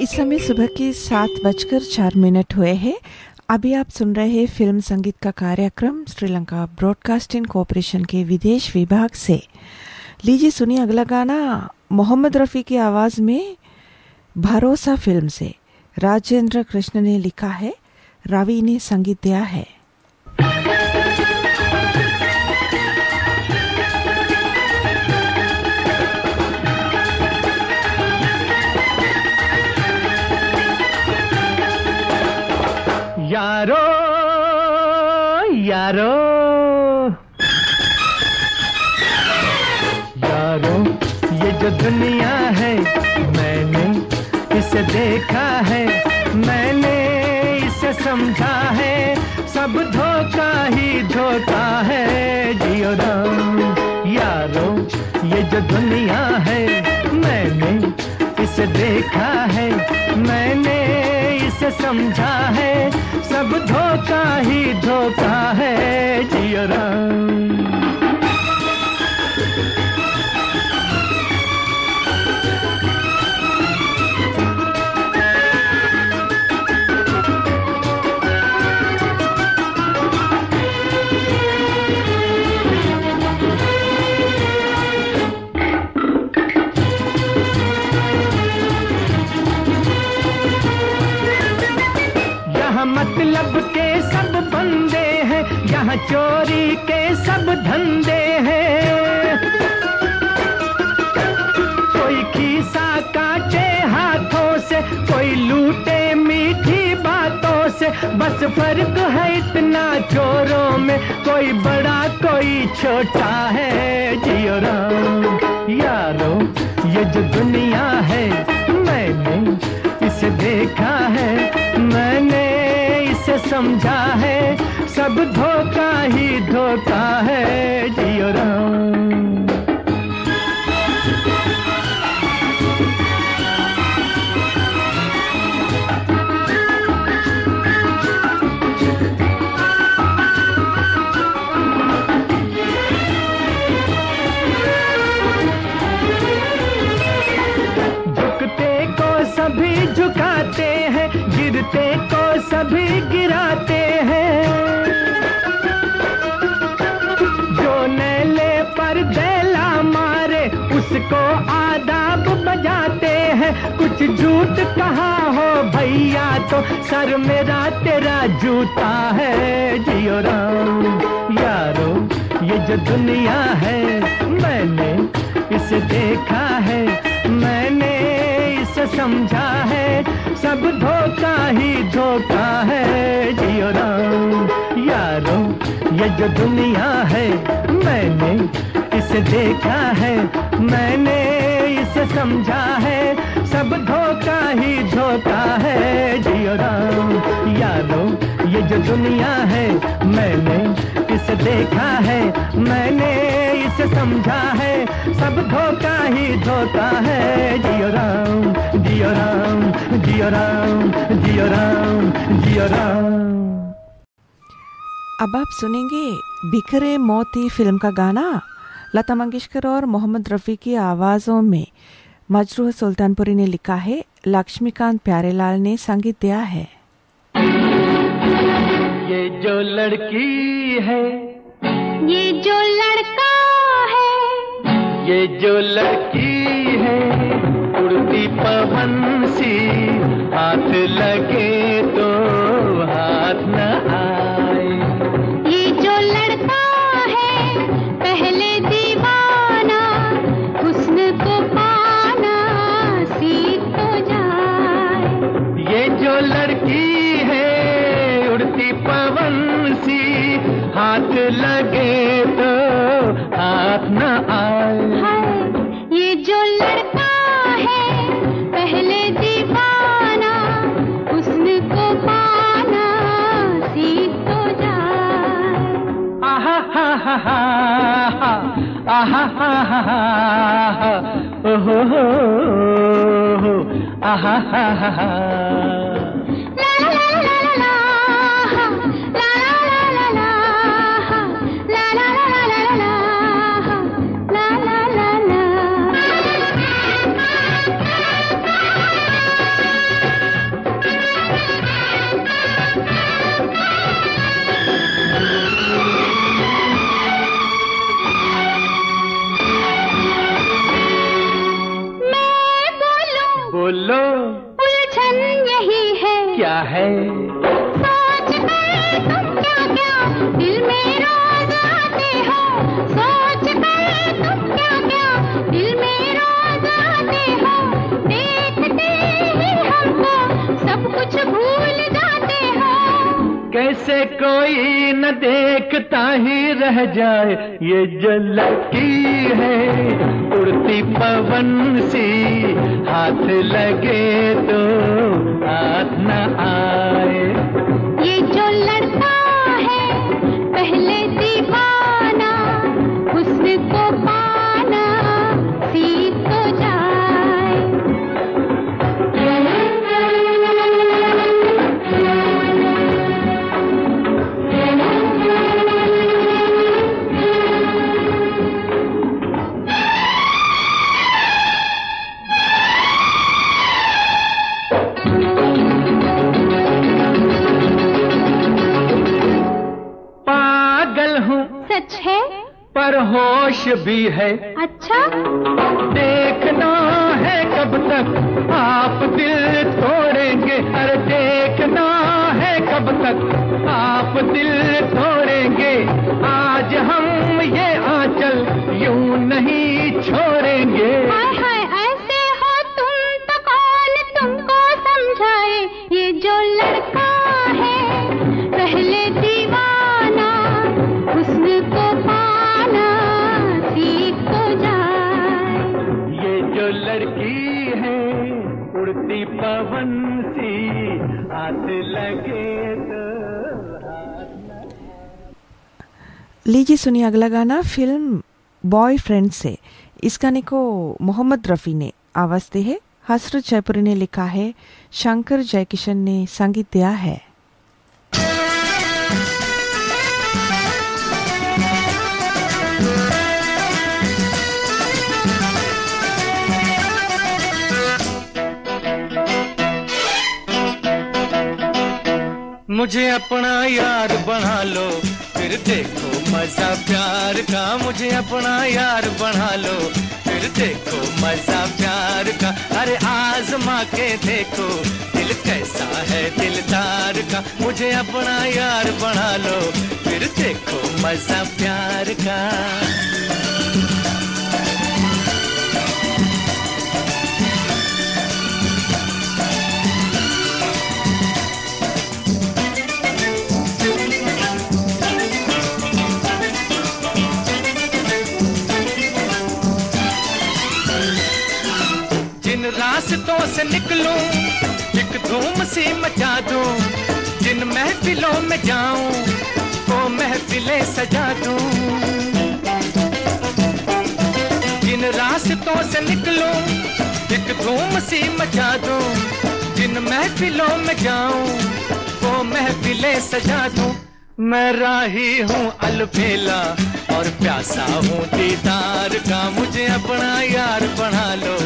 इस समय सुबह के सात बजकर चार मिनट हुए हैं। अभी आप सुन रहे हैं फ़िल्म संगीत का कार्यक्रम श्रीलंका ब्रॉडकास्टिंग कॉरपोरेशन के विदेश विभाग से। लीजिए सुनिए अगला गाना, मोहम्मद रफ़ी की आवाज़ में, भरोसा फ़िल्म से। राजेंद्र कृष्ण ने लिखा है, रवि ने संगीत दिया है। यारो यारो। यारो, ये जो दुनिया है, मैंने इसे देखा है, मैंने इसे समझा है, सब धोखा ही धोखा है, जियो राम। यारो, ये जो दुनिया है, मैंने इसे देखा है, मैंने इसे समझा है सब धोखा ही धोखा है जियो राम। यहाँ चोरी के सब धंधे हैं। कोई खीसा काटे हाथों से, कोई लूटे मीठी बातों से। बस फ़र्क है इतना चोरों में, कोई बड़ा, कोई छोटा है। जियो राम, यारो, ये जो दुनिया है, मैंने इसे देखा है, मैंने इसे समझा है। सब धोखा ही धोखा है, जियो राम। झुकते को सभी झुकाते हैं, गिरते को सभी गिराते झूठ कहा हो भैया? तो सर मेरा तेरा जूता है। जियो राम, यारो, ये जो दुनिया है, मैंने इसे देखा है। मैंने इसे समझा है। सब धोखा ही धोखा है। जियो राम, यारो, ये जो दुनिया है, मैंने इसे देखा है। मैंने इसे समझा है। सब धोखा ही धोखा है, जियो राम। यारो ये जो दुनिया है, मैंने इसे देखा है, मैंने इसे समझा है। सब धोखा ही धोखा है, जियो राम जियो राम जियो राम जियो राम जियो राम। अब आप सुनेंगे बिखरे मोती फ़िल्म का गाना। लता मंगेशकर और मोहम्मद रफ़ी की आवाज़ों में मजरूह सुल्तानपुरी ने लिखा है लक्ष्मीकांत प्यारेलाल ने संगीत दिया है। ये जो लड़की है ये जो लड़का है ये जो लड़की है उड़ती पवन सी हाथ लगे आहा हा हा हा ओहो हो हो आहा देखता ही रह जाए, ये जलती है, उड़ती पवन सी, हाथ लगे तो हाथ न आए। होश भी है। अच्छा? देखना है कब तक आप दिल तोड़ेंगे। अरे देखना है कब तक आप दिल तोड़ेंगे। आज हम लीजिए, सुनिए अगला गाना, फ़िल्म बॉयफ्रेंड से। इस गाने को मोहम्मद रफ़ी ने आवाज़ दी है। हसरत जयपुरी ने लिखा है, शंकर जयकिशन ने संगीत दिया है। मुझे अपना यार बना लो, फिर देखो मज़ा प्यार का, मुझे अपना यार बना लो। फिर देखो मज़ा प्यार का। अरे आजमा के देखो, दिल कैसा है दिलदार का। मुझे अपना यार बना लो, फिर देखो मज़ा प्यार का। निकलूं, एक धूम सी मचा दूँ, जिन महफिलों में जाऊँ, वो महफिलें सजा दूँ। जिन रास्तों से निकलूं, एक धूम सी मचा दूँ, जिन महफिलों में जाऊँ, वो महफिलें सजा दूँ। मैं राही हूँ अलबेला, और प्यासा हूँ दीदार का, मुझे अपना यार बना लो।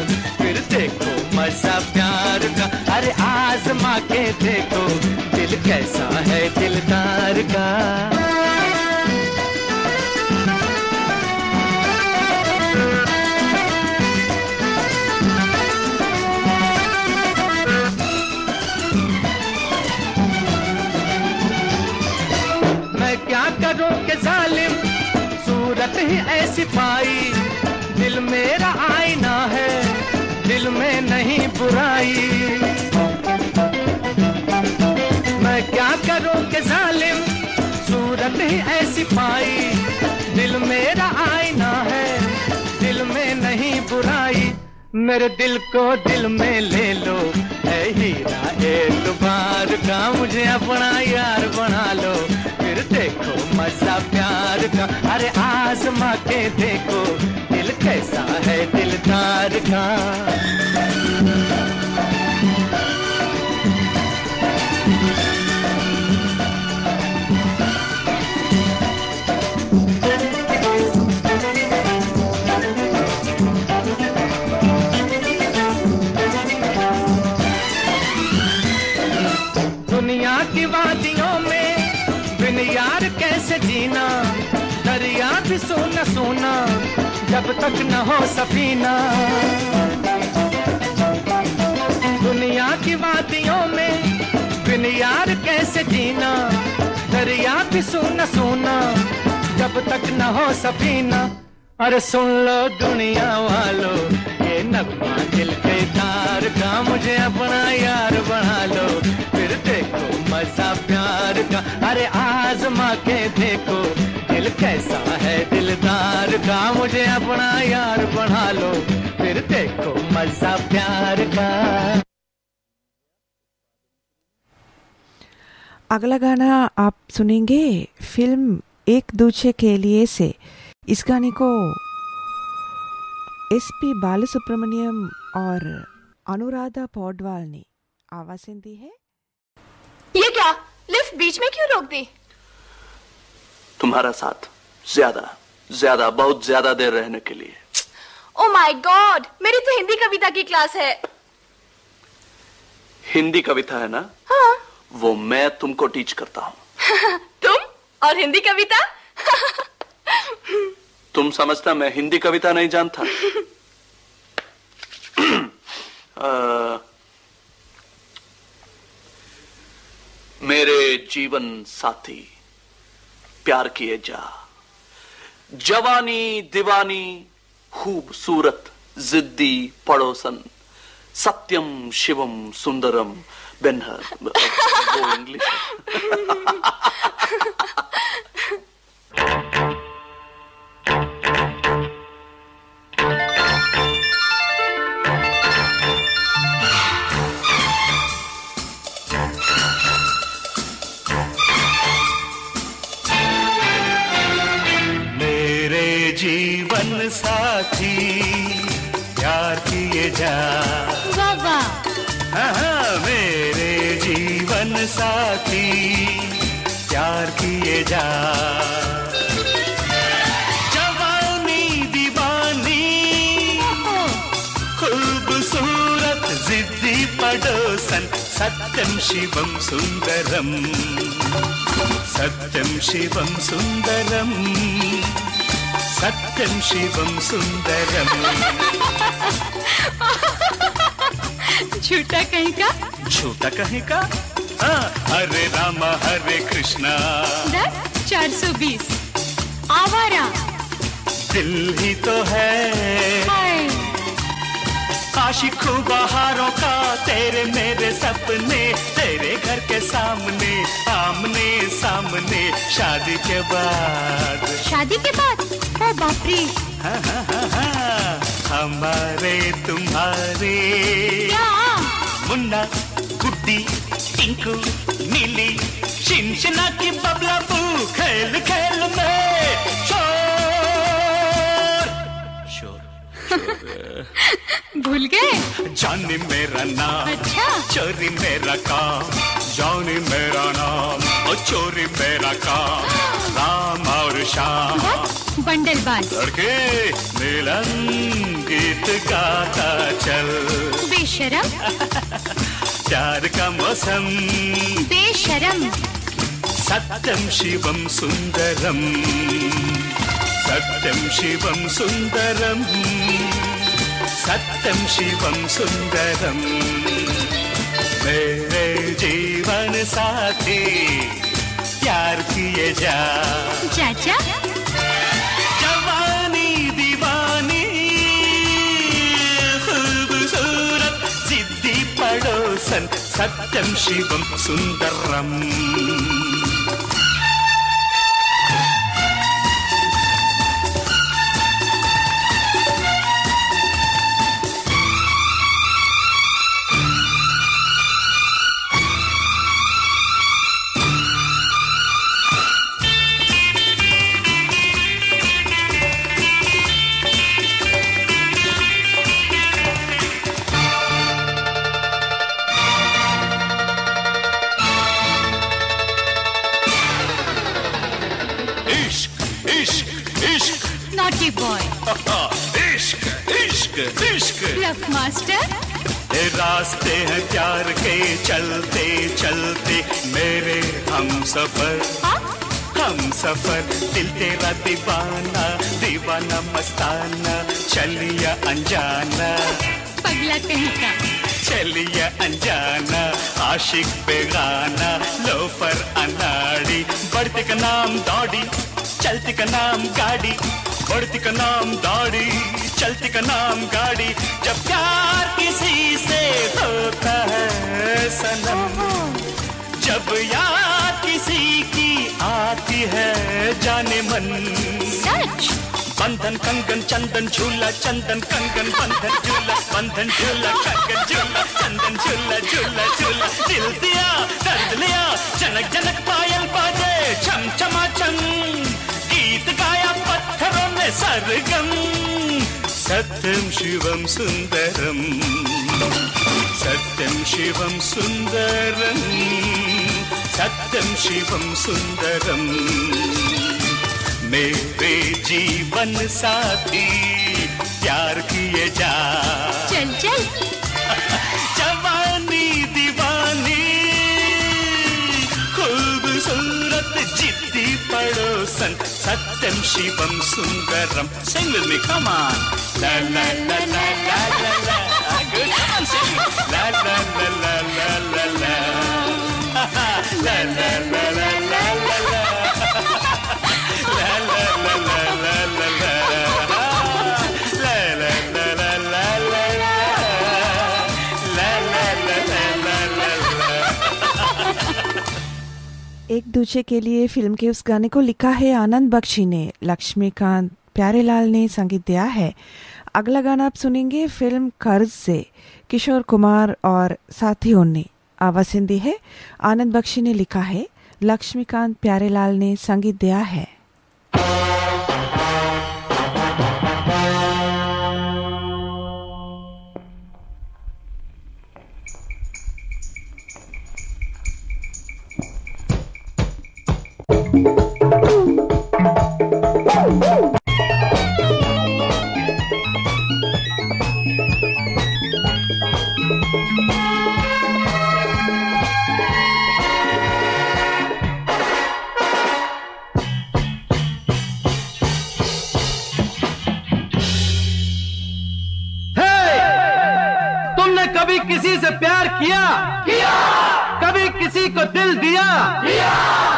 मज़ा प्यार का अरे आजमा के देखो, दिल कैसा है दिलदार का। मैं क्या करूँ के जालिम, सूरत ही ऐसी पाई बुराई। मैं क्या करूँ के जालिम? सूरत ही ऐसी पाई दिल मेरा आईना है, दिल में नहीं बुराई। मेरे दिल को दिल में ले लो है हीरा, एक बार का मुझे अपना यार बना लो। फिर देखो मज़ा प्यार का। अरे आजमा के देखो भी सोना सोना, जब तक न हो सफीना। दुनिया की वादियों में बिन यार कैसे जीना? दरिया भी सोना सोना, जब तक न हो सफीना। अरे सुन लो दुनिया वालो, ये नगमा दिल के तार का, मुझे अपना यार बना लो। फिर देखो मज़ा प्यार का, अरे आजमा के देखो कैसा है दिलदार का? मुझे अपना यार बना लो फिर देखो मज़ा प्यार का। अगला गाना आप सुनेंगे फ़िल्म एक दूसरे के लिए से। इस गाने को एस पी बालसुब्रमण्यम और अनुराधा पौडवाल ने आवाज़ें दी है। ये क्या? लिफ्ट बीच में क्यों रोक दी? तुम्हारा साथ ज़्यादा ज़्यादा बहुत ज़्यादा देर रहने के लिए। ओ माय गॉड मेरी तो हिंदी कविता की क्लास है। हिंदी कविता है ना? हाँ। वो मैं तुमको टीच करता हूँ। तुम और हिंदी कविता? तुम समझता मैं हिंदी कविता नहीं जानता। अ, मेरे जीवन साथी प्यार किए जा। जवानी Deewani Khoobsurat Ziddi Padosan Satyam Shivam Sundaram Ben Hur English Saathi प्यार किए जा। वाह हाँ, हाँ, मेरे जीवन साथी प्यार किए जा। जवानी दीवानी खूबसूरत जिद्दी पड़ोसन सत्यम शिवम सुंदरम सत्यम शिवम सुंदरम। सत्यम शिवम सुंदरम झूठा कहीं का? झूठा कहीं का? हाँ, हरे रामा हरे कृष्णा। चार सौ बीस। आवारा। दिल ही तो है। हाय। आशिकों बहारों का तेरे मेरे सपने तेरे घर के सामने आमने सामने शादी के बाद। शादी के बाद? ओ बाप रे हाँ, हाँ, हाँ, हाँ, हमारे तुम्हारे। मुन्ना गुड्डी टिंकू नीली शिनशिना की बबला बू खेल खेल में शोर भूल गए? जानी मेरा नाम अच्छा। चोरी मेरा काम जानी मेरा नाम और चोरी मेरा काम। राम और श्याम। बंडलबाज लड़के मिलन गीत गाता चल। बेशरम। प्यार का मौसम। बेशरम। सत्यम शिवम सुंदरम। सत्यम शिवम सुंदरम सत्यम शिवम सुंदरम मेरे जीवन साथी प्यार किए जा चाचा जवानी दीवानी खूबसूरत जिद्दी पड़ोसन सत्यम शिवम सुंदरम सफ़र। हम सफ़र दिल तेरा दीवाना दीवाना मस्ताना चलिया अनजाना। पगला कहीं का चलिए अनजाना आशिक बेगाना लोफर अनाड़ी। बढ़ती का नाम दौड़ी चलती का नाम गाड़ी। बढ़ती का नाम दौड़ी चलती का नाम गाड़ी। जब प्यार किसी से होता है सनम जब याद किसी की आती है जाने मन। सच? बंधन कंगन चंदन झूला चंदन कंगन बंधन झूला बंधन झूला कंगन झूला चंदन झूला झूला झूला। दिल दिया दर्द लिया जनक जनक पायल बाजे चम चमा चम गीत गाया पत्थरों में सरगम। सत्यम शिवम सुंदरम। सत्यम शिवम सुंदरम। सत्यम शिवम सुंदरम मेरे जीवन साथी प्यार किए जा चल चल जवानी Deewani Khoobsurat Ziddi Padosan Satyam Shivam Sundaram sing with me come on la la la la la la la good come on sing la la la la la la एक दूसरे के लिए फ़िल्म के उस गाने को लिखा है आनंद बख्शी ने। लक्ष्मीकांत प्यारेलाल ने संगीत दिया है। अगला गाना आप सुनेंगे फ़िल्म कर्ज से। किशोर कुमार और साथियों ने। आवाज़ हिंदी है आनंद बख्शी ने लिखा है, लक्ष्मीकांत प्यारेलाल ने संगीत दिया है हे! से प्यार किया। किया। कभी किसी को दिल दिया। दिया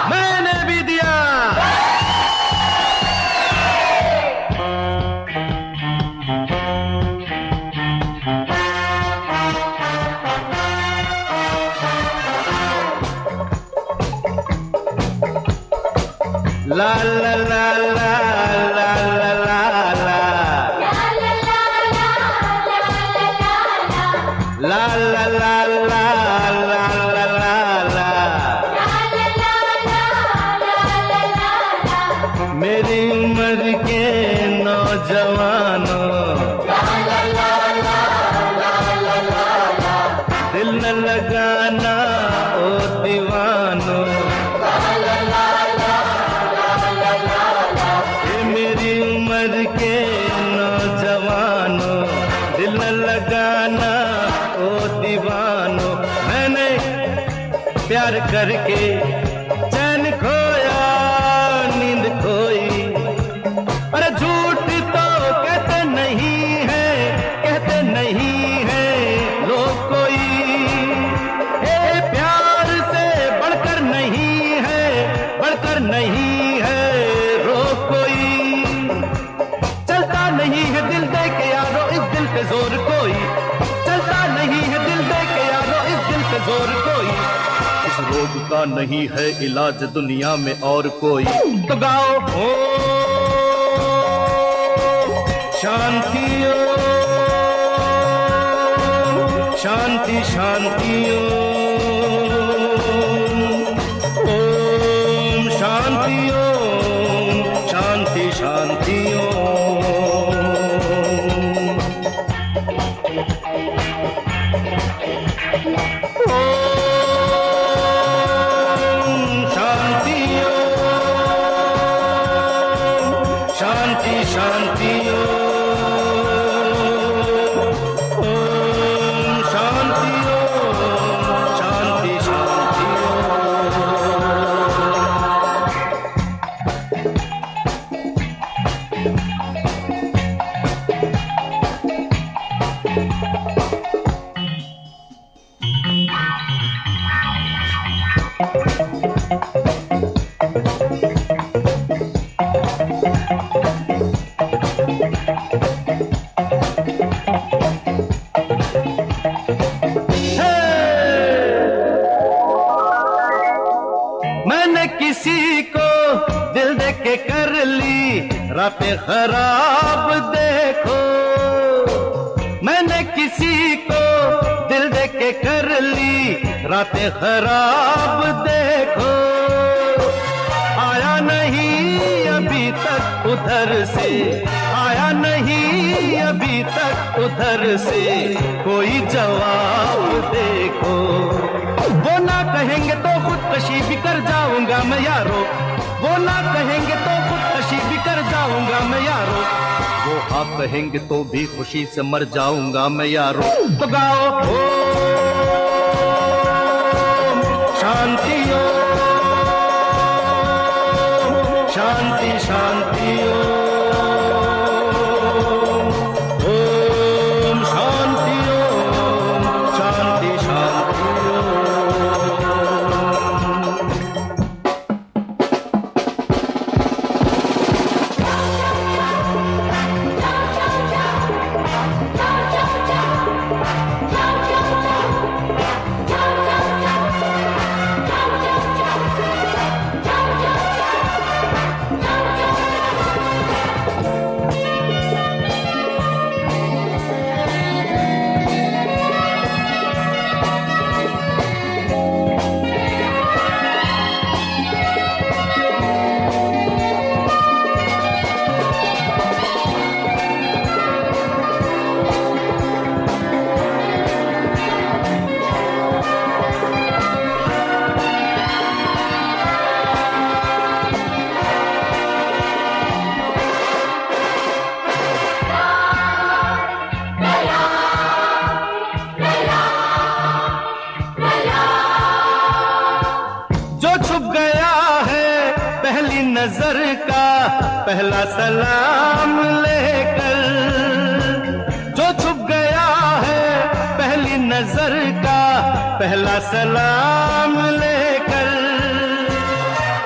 मैंने भी दिया। ला ला ज़ोर कोई। इस रोग का नहीं है इलाज दुनिया में और कोई। तो गाओ हो। शांति शांति शांति ओम शांति ओम शांति शांति ओम उधर से। आया नहीं अभी तक उधर से। कोई जवाब देखो। वो ना कहेंगे तो खुदकशी भी कर जाऊँगा मैं यारो। वो ना कहेंगे तो खुदकशी भी कर जाऊँगा मैं यारो। वो हाँ कहेंगे तो भी खुशी से मर जाऊँगा मैं यारो। तो गाओ। ओ नज़र का पहला सलाम लेकर, जो छुप गया है पहली नज़र का पहला सलाम लेकर।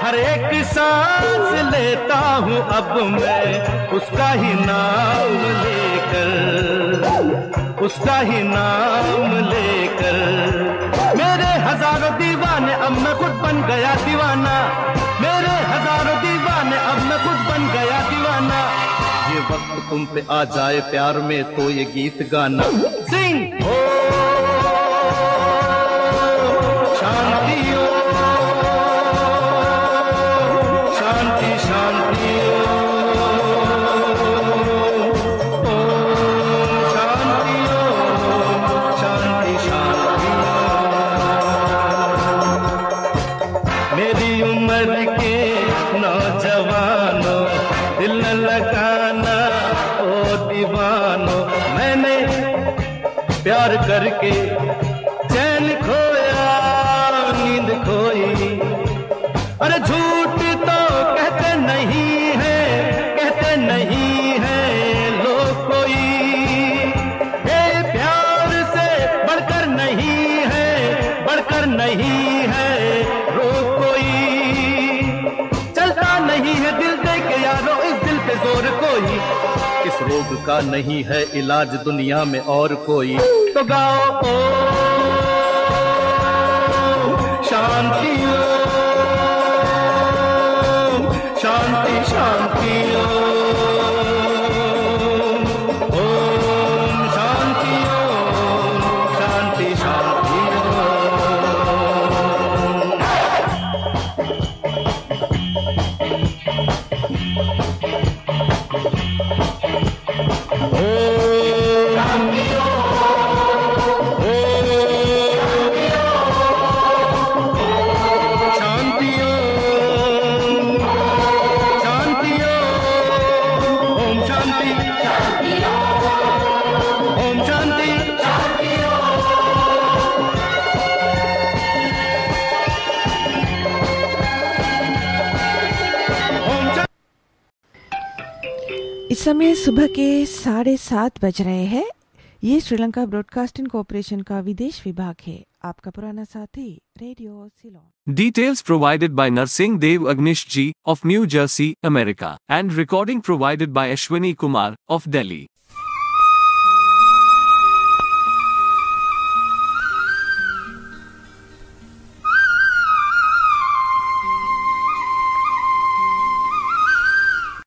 हर एक सांस लेता हूँ अब मैं उसका ही नाम लेकर, उसका ही नाम लेकर। मेरे हज़ारों दीवाने अब मैं खुद बन गया दीवाना मैं खुद बन गया दीवाना। ये वक्त तुम पे आ जाए प्यार में तो ये गीत गाना। रोग का नहीं है इलाज दुनिया में और कोई। तो गाओ, ओ, शांति ओ, शांति शांति। समय सुबह के साढ़े सात बज रहे हैं। ये श्रीलंका ब्रॉडकास्टिंग कॉरपोरेशन का विदेश विभाग है। आपका पुराना साथी, radio Ceylon. Details provided by Narsingh Dev Agnish ji of New Jersey America and recording provided by Ashwini Kumar of Delhi